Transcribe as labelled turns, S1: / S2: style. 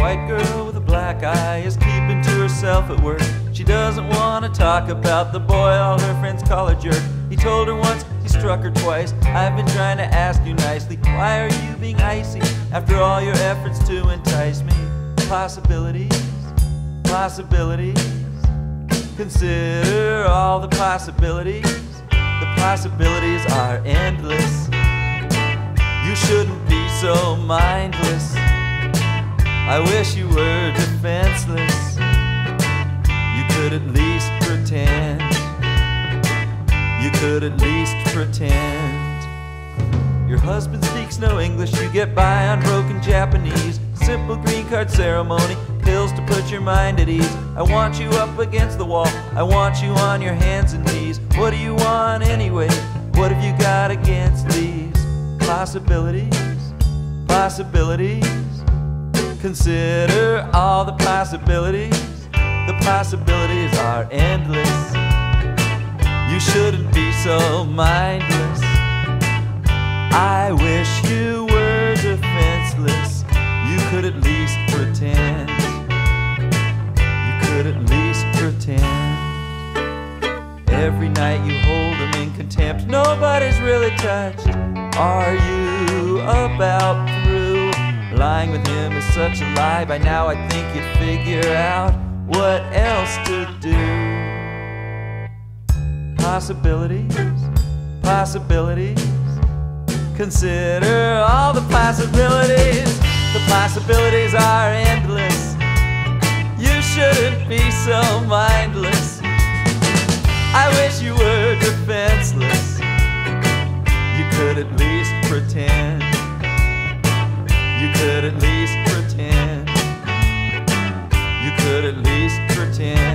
S1: white girl with a black eye is keeping to herself at work. She doesn't want to talk about the boy all her friends call a jerk. He told her once, he struck her twice. I've been trying to ask you nicely, why are you being icy after all your efforts to entice me? Possibilities, possibilities. Consider all the possibilities. The possibilities are endless. You shouldn't be so mindless. I wish you were defenseless. You could at least pretend. You could at least pretend. Your husband speaks no English, you get by on broken Japanese. Simple green card ceremony, pills to put your mind at ease. I want you up against the wall, I want you on your hands and knees. What do you want anyway? What have you got against these possibilities? Possibilities. Consider all the possibilities. The possibilities are endless. You shouldn't be so mindless. I wish you were defenseless. You could at least pretend. You could at least pretend. Every night you hold them in contempt. Nobody's really touched. Are you about? Lying with him is such a lie. By now I think you'd figure out what else to do. Possibilities, possibilities. Consider all the possibilities. The possibilities are endless. You could at least pretend. You could at least pretend.